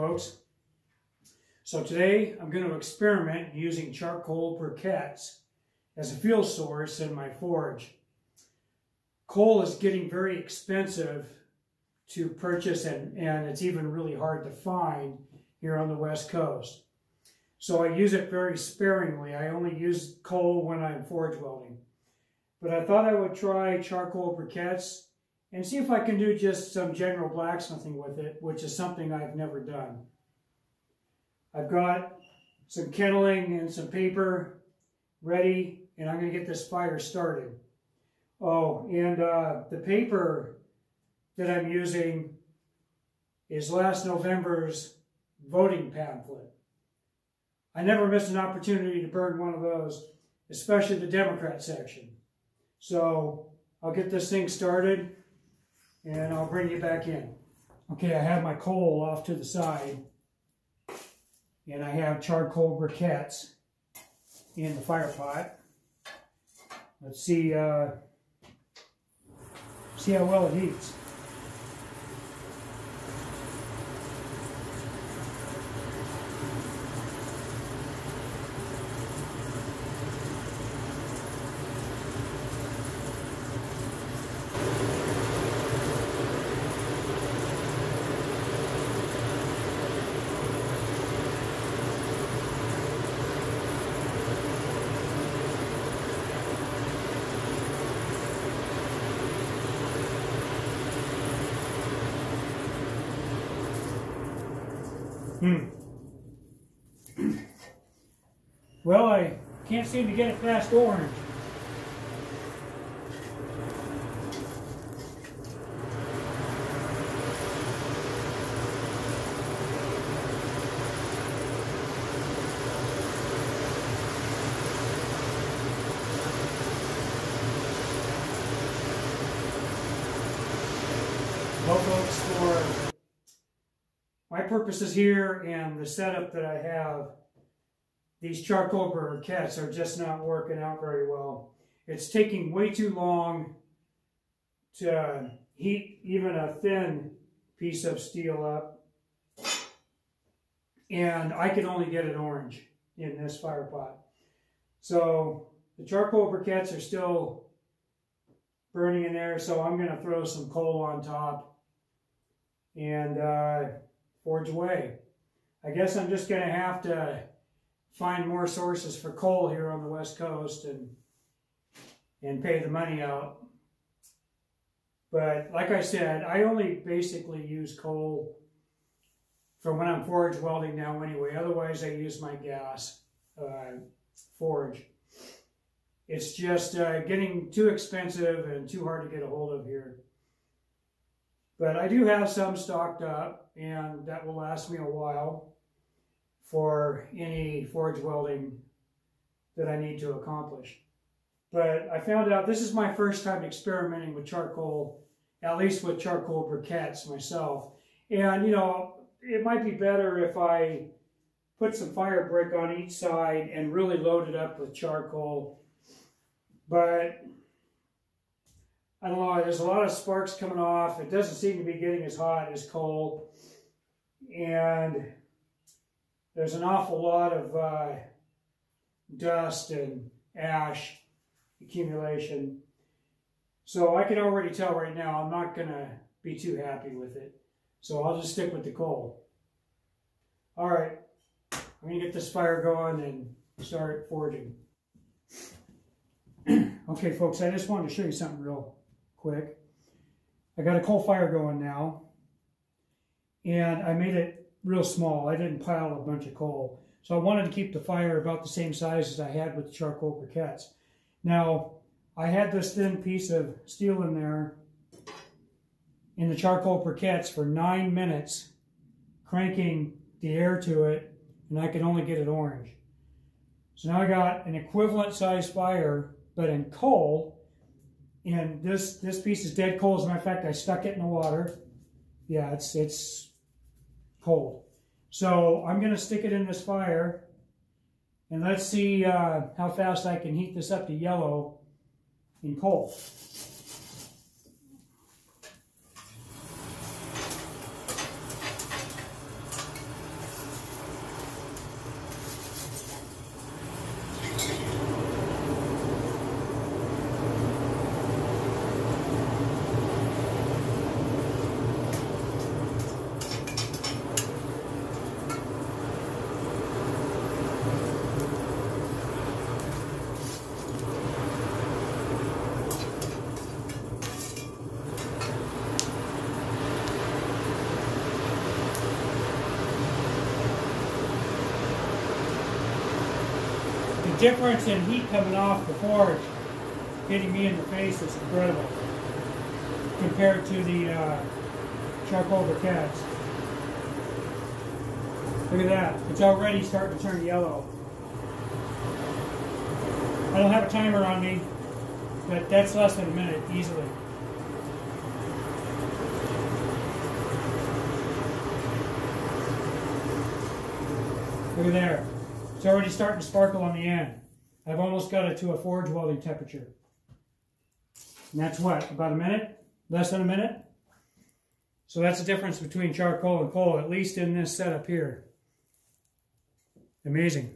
Folks. So today I'm going to experiment using charcoal briquettes as a fuel source in my forge. Coal is getting very expensive to purchase and, and it's even really hard to find here on the west coast. So I use it very sparingly. I only use coal when I'm forge welding. But I thought I would try charcoal briquettes and see if I can do just some general blacksmithing with it, which is something I've never done. I've got some kindling and some paper ready, and I'm going to get this fire started. Oh, and uh, the paper that I'm using is last November's voting pamphlet. I never miss an opportunity to burn one of those, especially the Democrat section. So I'll get this thing started and I'll bring you back in. Okay, I have my coal off to the side and I have charcoal briquettes in the fire pot. Let's see, uh, see how well it heats. Hmm. Well, I can't seem to get it past orange. Folks, for purposes here and the setup that I have, these charcoal briquettes are just not working out very well. It's taking way too long to heat even a thin piece of steel up. And I can only get it orange in this fire pot. So the charcoal briquettes are still burning in there, so I'm going to throw some coal on top and uh, forge away. I guess I'm just going to have to find more sources for coal here on the west coast and and pay the money out. But like I said, I only basically use coal for when I'm forge welding now anyway. Otherwise, I use my gas uh, forge. It's just uh, getting too expensive and too hard to get a hold of here. But I do have some stocked up, and that will last me a while for any forge welding that I need to accomplish. But I found out this is my first time experimenting with charcoal, at least with charcoal briquettes myself. And, you know, it might be better if I put some fire brick on each side and really load it up with charcoal. But I don't know, there's a lot of sparks coming off. It doesn't seem to be getting as hot as coal. And there's an awful lot of uh, dust and ash accumulation. So I can already tell right now I'm not going to be too happy with it. So I'll just stick with the coal. All right, I'm going to get this fire going and start forging. okay, folks, I just wanted to show you something real quick. I got a coal fire going now, and I made it real small. I didn't pile a bunch of coal. So I wanted to keep the fire about the same size as I had with the charcoal briquettes. Now, I had this thin piece of steel in there in the charcoal briquettes for nine minutes, cranking the air to it, and I could only get it orange. So now I got an equivalent size fire, but in coal, and this this piece is dead cold. As a matter of fact, I stuck it in the water. Yeah, it's it's cold. So I'm going to stick it in this fire, and let's see uh, how fast I can heat this up to yellow in coal. Difference in heat coming off the forge hitting me in the face is incredible compared to the uh, charcoal briquettes. Look at that. It's already starting to turn yellow. I don't have a timer on me, but that's less than a minute easily. Look at there. It's already starting to sparkle on the end. I've almost got it to a forge welding temperature. And that's what, about a minute? Less than a minute? So that's the difference between charcoal and coal, at least in this setup here. Amazing.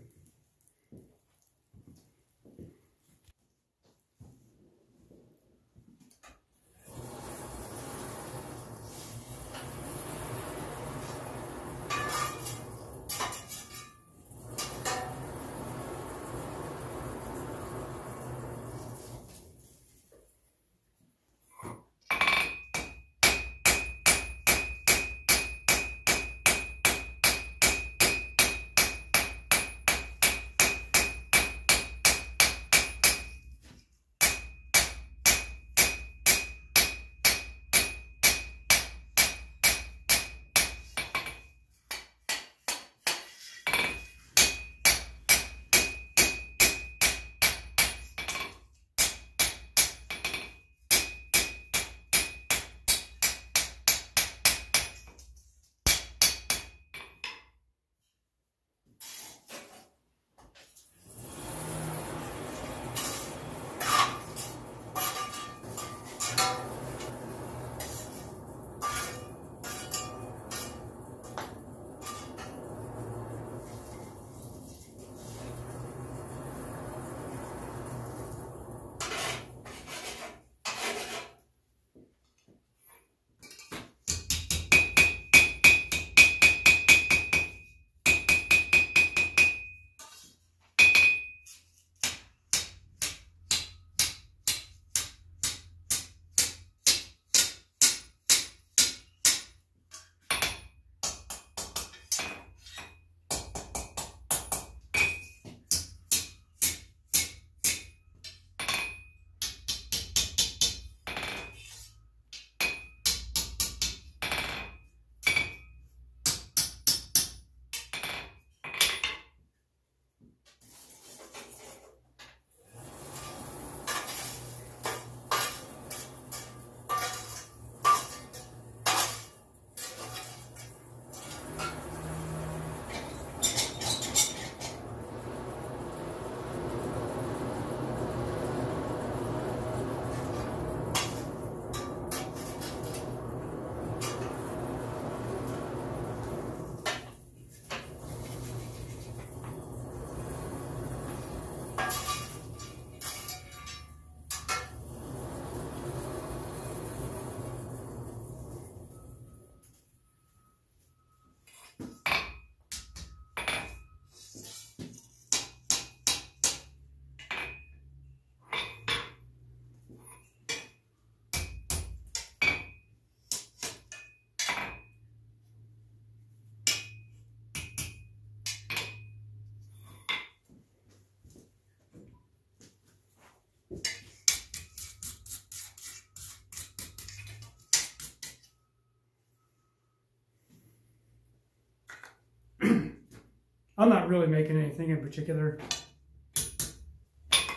I'm not really making anything in particular.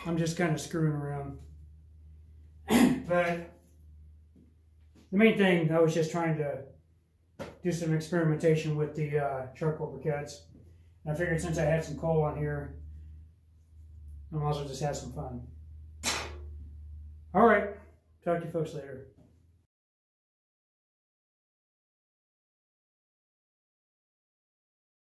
I'm just kind of screwing around. but the main thing, I was just trying to do some experimentation with the uh, charcoal briquettes. I figured since I had some coal on here, I might as well just have some fun. All right. Talk to you folks later.